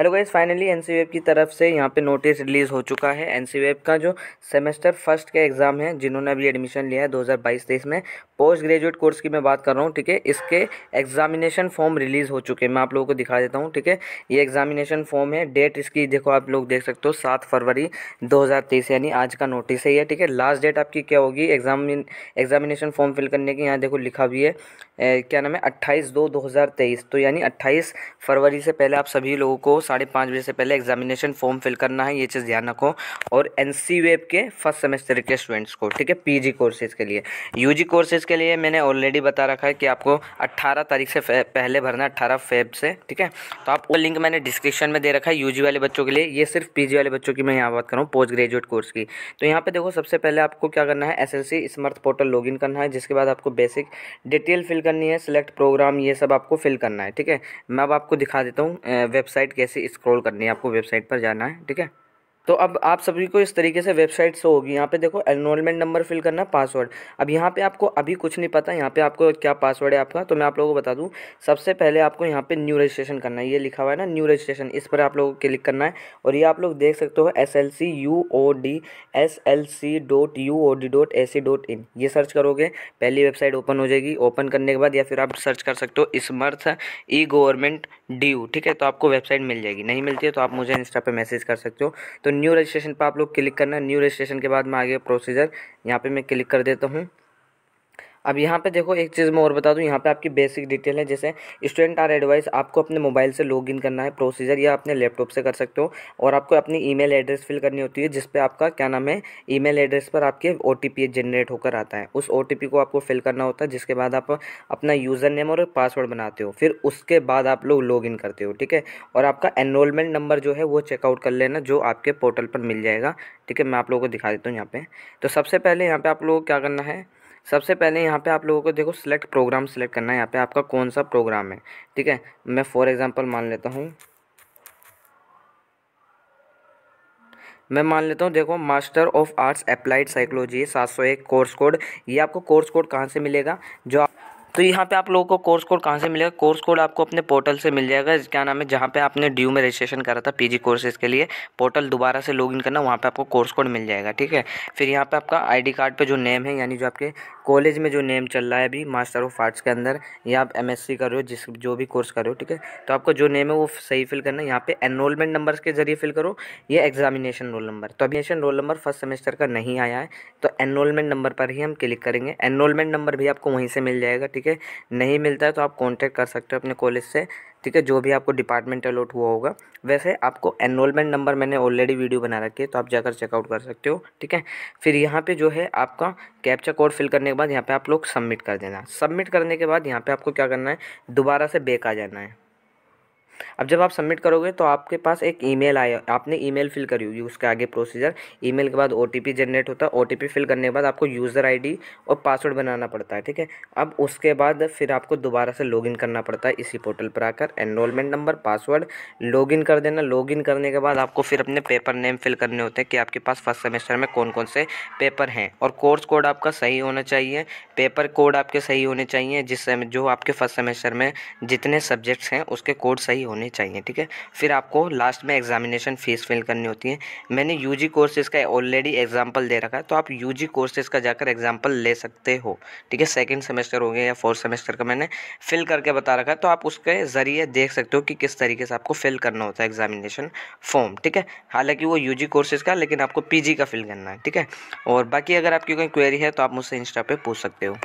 Hello guys finally N की तरफ़ से यहाँ पे नोटिस रिलीज़ हो चुका है। एन का जो सेमेस्टर फ़र्स्ट के एग्ज़ाम है, जिन्होंने अभी एडमिशन लिया है 2022-23 में पोस्ट ग्रेजुएट कोर्स की मैं बात कर रहा हूँ, ठीक है? इसके एग्जामिनेशन फॉर्म रिलीज़ हो चुके हैं। मैं आप लोगों को दिखा देता हूँ, ठीक है? ये एग्जामिनेशन फॉर्म है। डेट इसकी देखो आप लोग देख सकते हो, सात फरवरी दो हज़ार तेईस, यानी आज का नोटिस है ये, ठीक है? लास्ट डेट आपकी क्या होगी? एग्ज़ाम एग्जामिनेशन फॉर्म फिल करने की यहाँ देखो लिखा भी है। क्या नाम है? अट्ठाईस दो दो तो यानी अट्ठाईस फरवरी से पहले आप सभी लोगों को साढ़े पाँच बजे से पहले एग्जामिनेशन फॉर्म फिल करना है, ये चीज़ ध्यान रखो। और एन सी वेब के फ़र्स्ट सेमेस्टर के स्टूडेंट्स को, ठीक है? पीजी कोर्सेज के लिए। यूजी कोर्सेज के लिए मैंने ऑलरेडी बता रखा है कि आपको अट्ठारह तारीख से पहले भरना है, अट्ठारह फेब से, ठीक है? तो आप वो लिंक मैंने डिस्क्रिप्शन में दे रखा है यूजी वाले बच्चों के लिए। ये सिर्फ़ पी जी वाले बच्चों की मैं यहाँ बात कर रहा हूँ पोस्ट ग्रेजुएट कोर्स की। तो यहाँ पर देखो, सबसे पहले आपको क्या करना है? S L C smart portal login करना है, जिसके बाद आपको बेसिक डिटेल फिल करनी है सिलेक्ट प्रोग्राम ये सब आपको फिल करना है, ठीक है? मैं अब आपको दिखा देता हूँ वेबसाइट कैसे स्क्रॉल करनी है आपको वेबसाइट पर जाना है ठीक है? तो अब आप सभी को इस तरीके से वेबसाइट से होगी, यहाँ पे देखो एनरोलमेंट नंबर फिल करना पासवर्ड अब यहाँ पे आपको अभी कुछ नहीं पता, यहाँ पे आपको क्या पासवर्ड है आपका तो मैं आप लोगों को बता दूँ, सबसे पहले आपको यहाँ पे न्यू रजिस्ट्रेशन करना है, ये लिखा हुआ है ना न्यू रजिस्ट्रेशन इस पर आप लोगों को क्लिक करना है, और ये आप लोग देख सकते हो S L C U O D S L C dot U O D dot A C dot in ये सर्च करोगे, पहली वेबसाइट ओपन हो जाएगी ओपन करने के बाद या फिर आप सर्च कर सकते हो स्मर्थ ई गवर्नमेंट यू ठीक है तो आपको वेबसाइट मिल जाएगी, नहीं मिलती है तो आप मुझे इंस्टा पर मैसेज कर सकते हो तो न्यू रजिस्ट्रेशन पर आप लोग क्लिक करना न्यू रजिस्ट्रेशन के बाद में आगे प्रोसीजर यहाँ पे मैं क्लिक कर देता हूँ। अब यहाँ पे देखो एक चीज़ मैं और बता दूँ, यहाँ पे आपकी बेसिक डिटेल है, जैसे स्टूडेंट आर एडवाइस आपको अपने मोबाइल से लॉगिन करना है प्रोसीजर या अपने लैपटॉप से कर सकते हो, और आपको अपनी ईमेल एड्रेस फिल करनी होती है जिस पे आपका क्या नाम है ईमेल एड्रेस पर आपके ओटीपी जनरेट होकर आता है। उस ओटीपी को आपको फिल करना होता है, जिसके बाद आप अपना यूज़र नेम और पासवर्ड बनाते हो, फिर उसके बाद आप लोग लॉग करते हो, ठीक है? और आपका एनरोलमेंट नंबर जो है, वो चेकआउट कर लेना, जो आपके पोर्टल पर मिल जाएगा, ठीक है? मैं आप लोगों को दिखा देता हूँ यहाँ पर तो सबसे पहले यहाँ पर आप लोगों को क्या करना है सबसे पहले यहाँ पे आप लोगों को देखो सिलेक्ट प्रोग्राम सिलेक्ट करना है। यहाँ पे आपका कौन सा प्रोग्राम है? ठीक है? मैं फॉर एग्ज़ाम्पल मान लेता हूँ। मैं मान लेता हूँ, देखो master of arts applied psychology सात सौ एक कोर्स कोड ये आपको कोर्स कोड कहाँ से मिलेगा? जो तो यहाँ पे आप लोगों को कोर्स कोड कहाँ से मिलेगा? कोर्स कोड आपको अपने पोर्टल से मिल जाएगा। क्या नाम है? जहाँ पे आपने ड्यू में रजिस्ट्रेशन करा था, पीजी कोर्सेज के लिए। पोर्टल दोबारा से लॉगिन करना, वहाँ पे आपको कोर्स कोड मिल जाएगा, ठीक है? फिर यहाँ पे आपका आईडी कार्ड पे जो नेम है, यानी जो आपके कॉलेज में जो नेम चल रहा है अभी मास्टर ऑफ़ आर्ट्स के अंदर, या आप एमएससी कर रहे हो, जिस, जो भी कोर्स कर रहे हो, ठीक है? तो आपका जो नेम है वो सही फिल करना है। यहाँ पे एनरोलमेंट नंबर के ज़रिए फिल करो, ये एग्जामिनेशन रोल नंबर तो अभिनेशन रोल नंबर फ़र्स्ट सेमेस्टर का नहीं आया है तो एनरोलमेंट नंबर पर ही हम क्लिक करेंगे। एनरोलमेंट नंबर भी आपको वहीं से मिल जाएगा, ठीक है? नहीं मिलता है तो आप कॉन्टैक्ट कर सकते हो अपने कॉलेज से। ठीक है, जो भी आपको डिपार्टमेंट अलॉट हुआ होगा, वैसे आपको एनरोलमेंट नंबर मैंने ऑलरेडी वीडियो बना रखी है तो आप जाकर चेकआउट कर सकते हो, ठीक है? फिर यहाँ पे जो है आपका कैप्चा कोड फिल करने के बाद यहाँ पे आप लोग सबमिट कर देना। सबमिट करने के बाद यहाँ पे आपको क्या करना है? दोबारा से बेक आ जाना है। अब जब आप सबमिट करोगे तो आपके पास एक ईमेल आया, आपने ईमेल फिल करी होगी, उसके आगे प्रोसीजर ईमेल के बाद ओटीपी जनरेट होता है ओटीपी फिल करने के बाद आपको यूज़र आईडी और पासवर्ड बनाना पड़ता है, ठीक है? अब उसके बाद फिर आपको दोबारा से लॉगिन करना पड़ता है इसी पोर्टल पर आकर एनरोलमेंट नंबर पासवर्ड लॉगिन कर देना। लॉगिन करने के बाद आपको फिर अपने पेपर नेम फिल करने होते हैं कि आपके पास फ़र्स्ट सेमेस्टर में कौन कौन से पेपर हैं और कोर्स कोड आपका सही होना चाहिए पेपर कोड आपके सही होने चाहिए जिस जो आपके फ़र्स्ट सेमेस्टर में जितने सब्जेक्ट्स हैं उसके कोड सही होने चाहिए, ठीक है? फिर आपको लास्ट में एग्जामिनेशन फ़ीस फिल करनी होती है। मैंने यूजी कोर्सेज का ऑलरेडी एग्ज़ाम्पल दे रखा है तो आप यूजी कोर्सेज का जाकर एग्ज़ाम्पल ले सकते हो, ठीक है? सेकेंड सेमेस्टर हो गया या फोर्थ सेमेस्टर का मैंने फिल करके बता रखा है तो आप उसके ज़रिए देख सकते हो कि किस तरीके से आपको फिल करना होता है एग्जामिनेशन फॉर्म ठीक है? हालाँकि वो यूजी कोर्सेज का, लेकिन आपको पीजी का फिल करना है, ठीक है? और बाकी अगर आपकी कोई क्वेरी है तो आप मुझसे इंस्टा पर पूछ सकते हो।